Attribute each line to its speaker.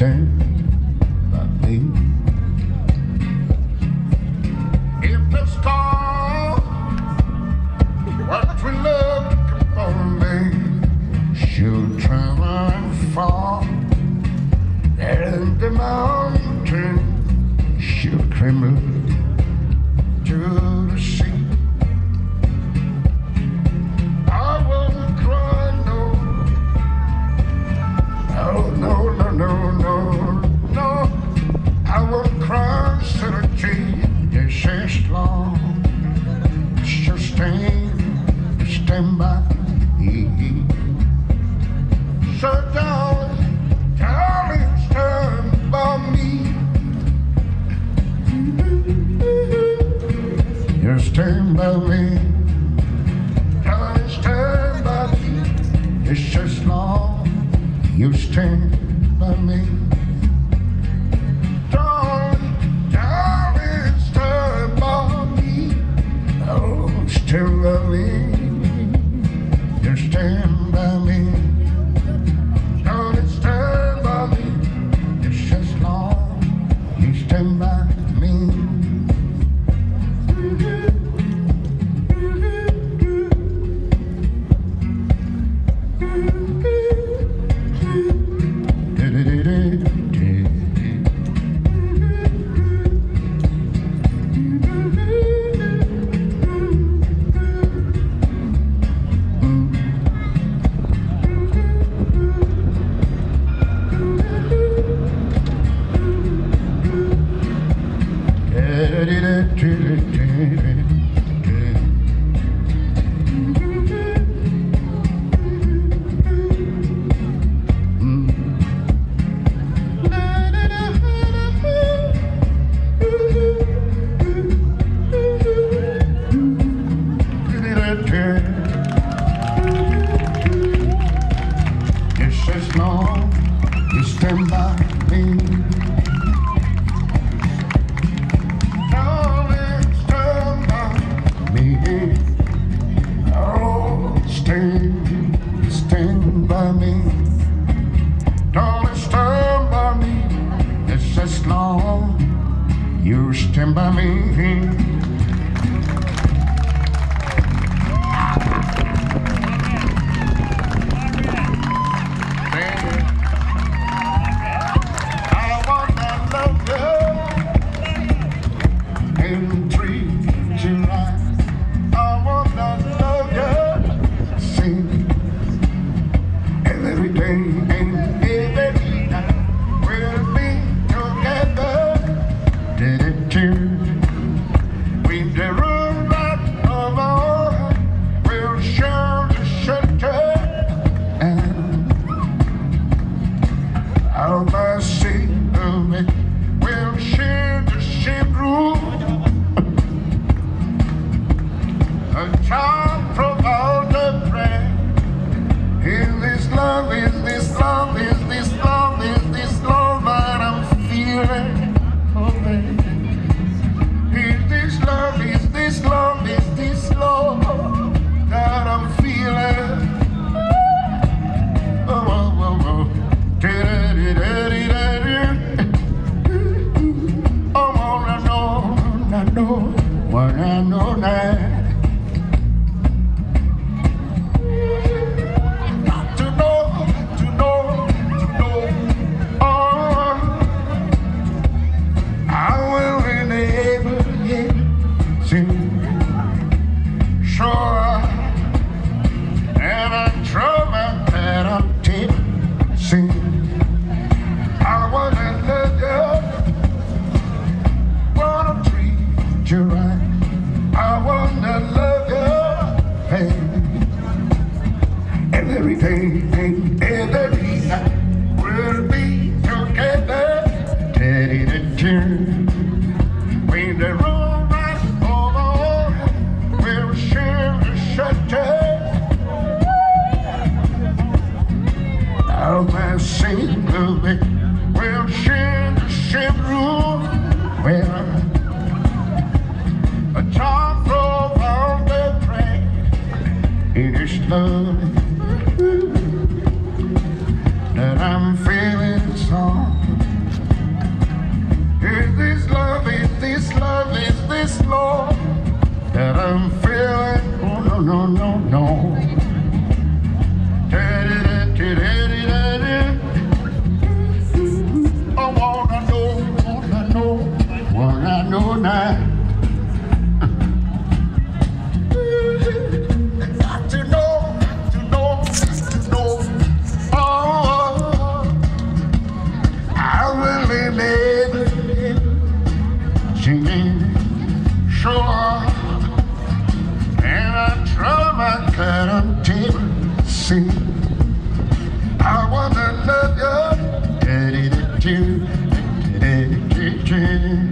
Speaker 1: you stand by So darling, darling, stand by me. You stand by me. Darling, stand by me. It's just long. You stand by me. Darling, darling, stand by me. Oh, stand by me. Just as long you stand by you stand by me. A child all the prayer. Is this love, is this love, is this love, is this love that I'm feeling? Oh, baby. Is this love, is this love, is this love that I'm feeling? Oh, oh, oh, oh. Da-da-da-da-da-da. I know, I know, I know now. Got last single day. Well, share the same room. Well, a talk of all the prayer in His love that I'm feeling the. Is this love? Is this love? Is this love that I'm feeling? Oh no no no no. And I try my to see. I wanna love you. Da-da-da-do, da-da-da-do. I